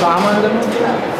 तो आम आदमी